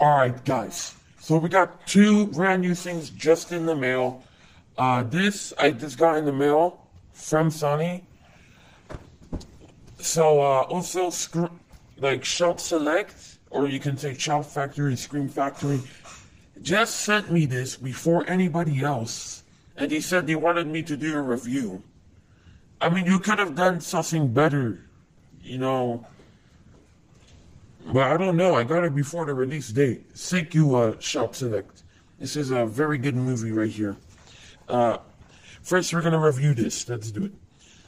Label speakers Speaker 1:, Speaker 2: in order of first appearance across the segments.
Speaker 1: Alright, guys. So we got two brand new things just in the mail. Uh, this, I just got in the mail from Sony. So, uh, also, sc- like, Shout Select, or you can say Shout Factory, Scream Factory, just sent me this before anybody else. And he said he wanted me to do a review. I mean, you could have done something better, you know. But I don't know. I got it before the release date. Thank you, uh, Shout Select. This is a very good movie right here. Uh, first, we're gonna review this. Let's do it.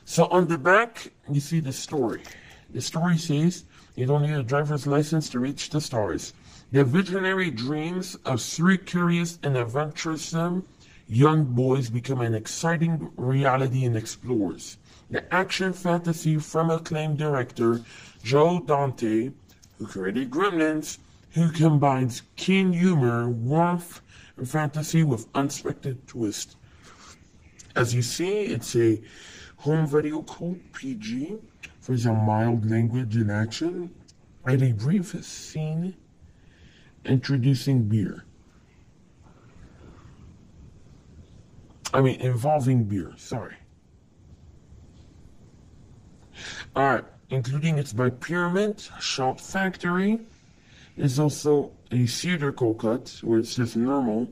Speaker 1: So on the back, you see the story. The story says you don't need a driver's license to reach the stars. The visionary dreams of three curious and adventuresome young boys become an exciting reality and explorers. The action fantasy from acclaimed director Joe Dante, who created Gremlins, who combines keen humor, warmth, and fantasy with unexpected twist. As you see, it's a home video code PG for some mild language and action, and a brief scene introducing beer. I mean, involving beer, sorry. Alright, including it's by Pyramid, Shout Factory. There's also a theatrical cut where it's just normal,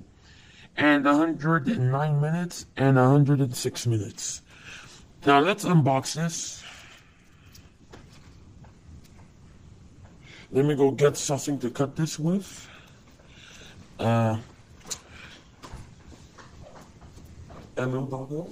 Speaker 1: and 109 minutes and 106 minutes. Now let's unbox this. Let me go get something to cut this with. Uh, hello.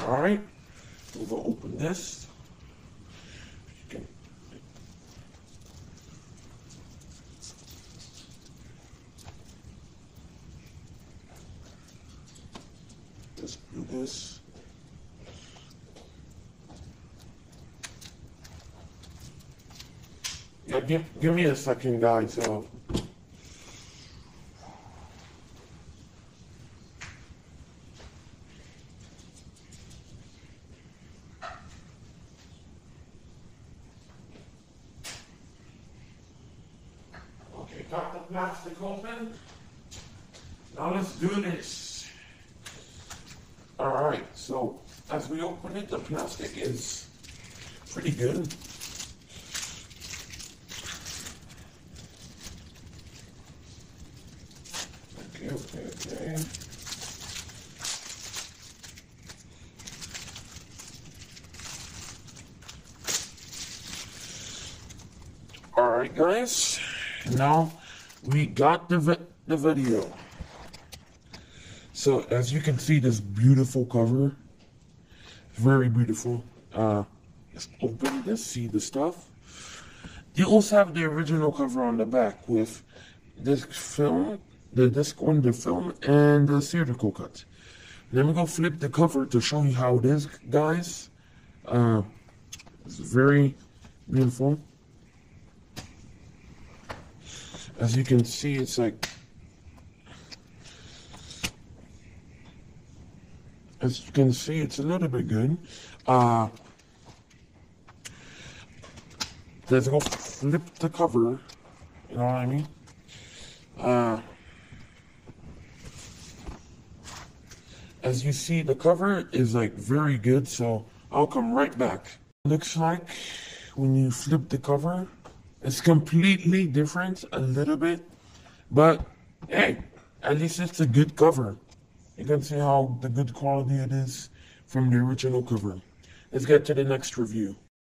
Speaker 1: All right, we'll open this. Do this. Yeah, give, give me a second, guys. Uh, okay, got the plastic open. Now let's do this. Alright, so as we open it, the plastic is pretty good. Okay, okay. Alright, guys. Now we got the, vi- the video. So as you can see, this beautiful cover, very beautiful. Uh, let's open this, see the stuff. You also have the original cover on the back with this film, the disc on the film, and the theatrical cut. Let me go flip the cover to show you how it is, guys. Uh, it's very beautiful. As you can see, it's like as you can see, it's a little bit good. Uh, let's go flip the cover. You know what I mean? As you see, the cover is like very good, so I'll come right back. Looks like when you flip the cover, it's completely different a little bit, but hey, at least it's a good cover. You can see how the good quality it is from the original cover. Let's get to the next review.